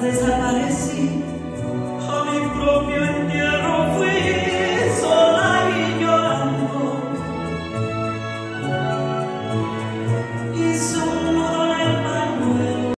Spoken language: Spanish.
desaparecido